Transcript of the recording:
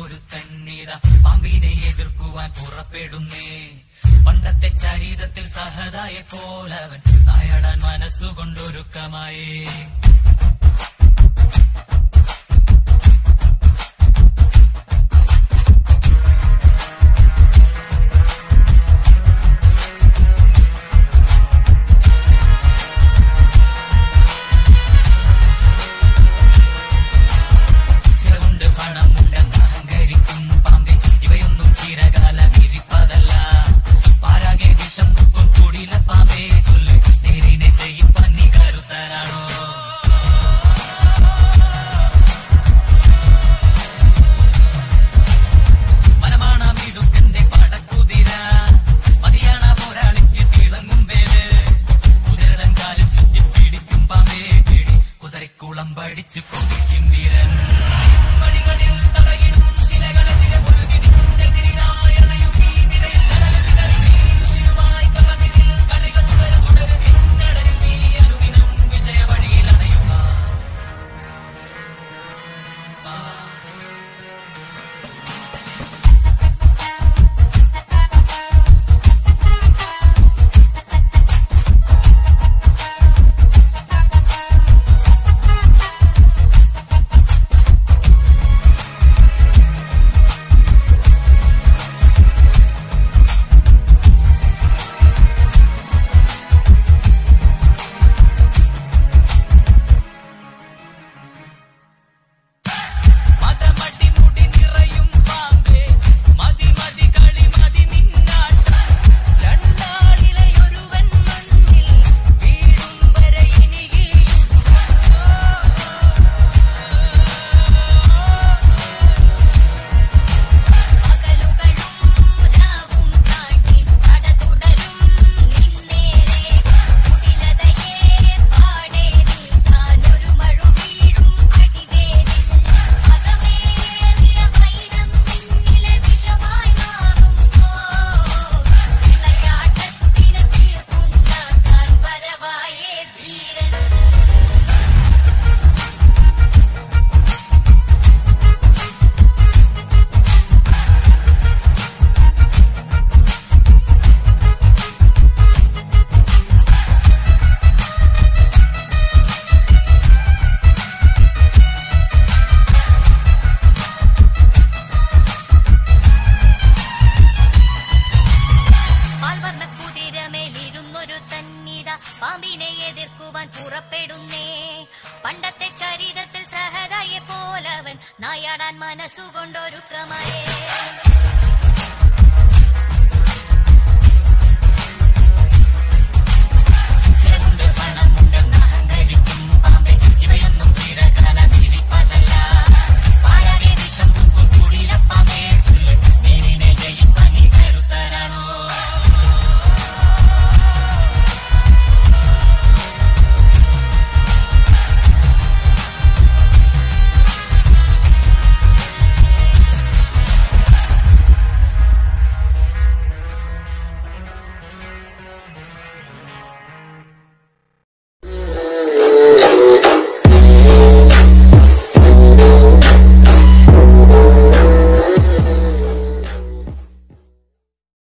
ഒരു തണ്ണീര പാമ്പിനെ എതിർക്കുവാൻ പുറപ്പെടുന്നേ. പണ്ടത്തെ ചരിതത്തിൽ സഹതായ പോലവൻ തായാടാൻ മനസ്സുകൊണ്ടൊരുക്കമായേ. குளம்படிச்சு குடிக்கும் வீரன். പാമ്പിനെ എതിർക്കുവാൻ പുറപ്പെടുന്നേ. പണ്ടത്തെ ചരിതത്തിൽ സഹതായെ പോലവൻ നായാടാൻ മനസ്സുകൊണ്ടൊരുക്കമയേ